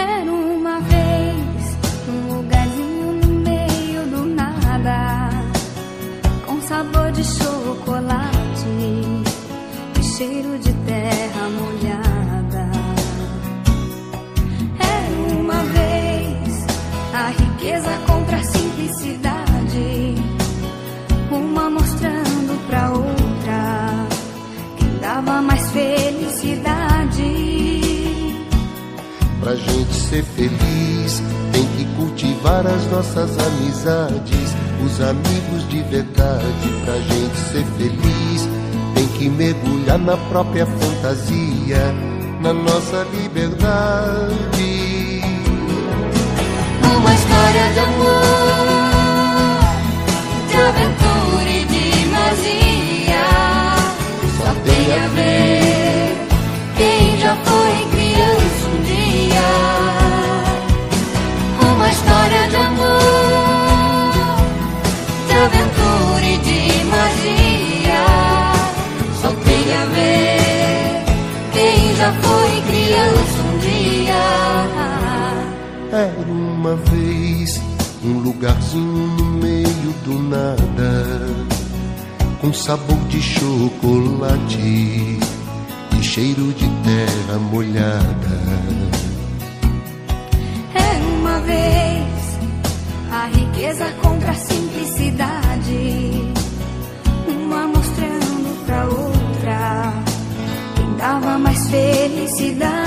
Era uma vez um lugarzinho no meio do nada, com sabor de chocolate e cheiro de terra molhada. Era uma vez a riqueza contra a simplicidade, uma mostrando pra outra quem dava mais felicidade. Pra gente ser feliz, tem que cultivar as nossas amizades, os amigos de verdade. Pra gente ser feliz, tem que mergulhar na própria fantasia, na nossa liberdade. Uma história de amor, de aventura e de magia. Só tem a ver de magia. Só tem a ver quem já foi criança um dia. Era uma vez um lugarzinho no meio do nada, com sabor de chocolate e cheiro de terra molhada. dava mais felicidade.